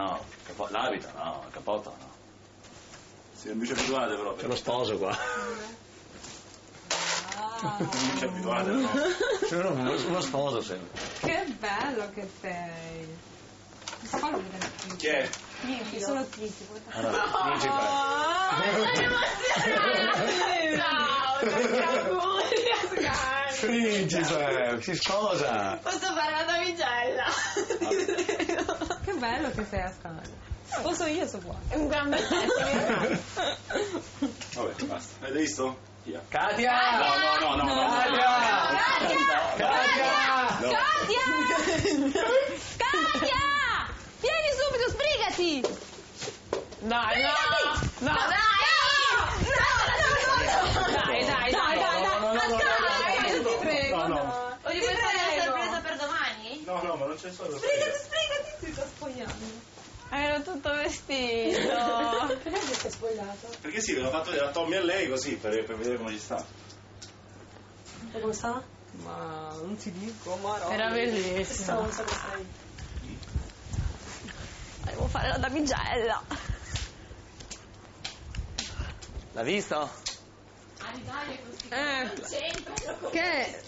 No, capo- l'abito no, il cappotto no. Vi ci abituate però. C'è lo sposo qua. Non ci abituate no. C'è uno, uno sposo sempre. Che bello che sei. Questa qua lo vede Chi è? Io sono triste. Allora, principe. Principe, si sposa. Posso fare la damigella? Bello che sei a Scala. Sposo io so qua. È un gran bel. Vabbè, basta. Avete visto? Via. Katia! No, no, no, no. no. Katia! Katia! No. Katia! Katia! Vieni subito, sbrigati! Dai, no! No, dai! Dai, dai, dai, dai, No, no, no, no, no, dai, no, ti prego, no, no. no. Voglio fare No, no, ma non c'è solo Sbrigati, ti sto spogliando. Ero tutto vestito. Perché ti sei spogliato? Perché sì, ve l'ho fatto vedere a Tommy e a lei così, per, per vedere come ci sta. E come sta? Ma non ti dico, ma no. Era bellissimo. Sta un sacco stai. Devo fare la damigella. L'ha visto? Eh, che?